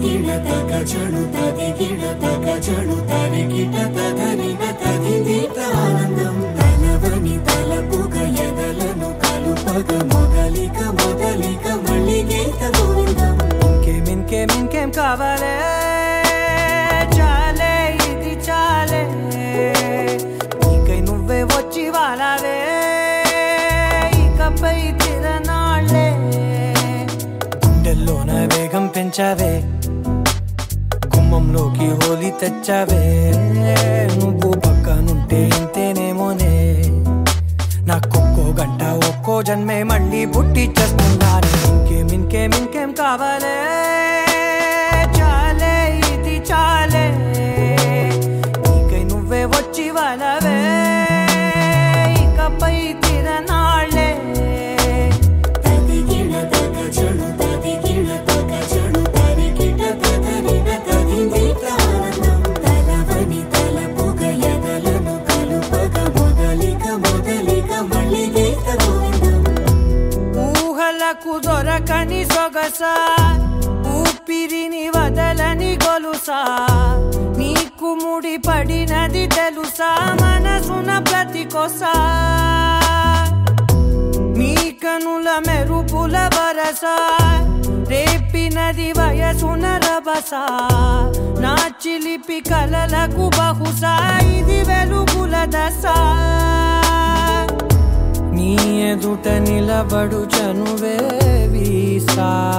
తదిగిడ తగ చడు తదిగిడ తగ చడు తరిగిట తగరిన తదిదీత ఆనందం. తలవని తలపుగ ఎదలను కలుపగ మొదలిక మొదలిక గోవిందం. ఇంకేం ఇంకేం ఇంకేం కావాలే? చాలే ఇది చాలే. నీకై నువ్వే వచ్చి వాలావే. ఇకపై తిరనాళ్ళే. గుండెల్లోన వేగం పెంచావే. తెచ్చావే? నువ్వు పక్కనుంటే ఇంతేనేమోనే. నాకొక్కో గంట ఒక్కో జన్మే మళ్ళీ పుట్టి చేస్తున్నాను. ఇంకేం ఇంకేం ఇంకేం కావాలే? నాకు దొరకని సొగస. ఊపిరిని వదలని గొలుసా. నీకు ముడి పడినది తెలుసా? మనసున ప్రతి కొసా. నీ కనుల మెరుపుల వరస. రేపినది వయసున రభస. నా చిలిపి కలలకు బహుశా ఇది వెలుగుల దశ. ఎదుట నిలబడు చనువే వీసా.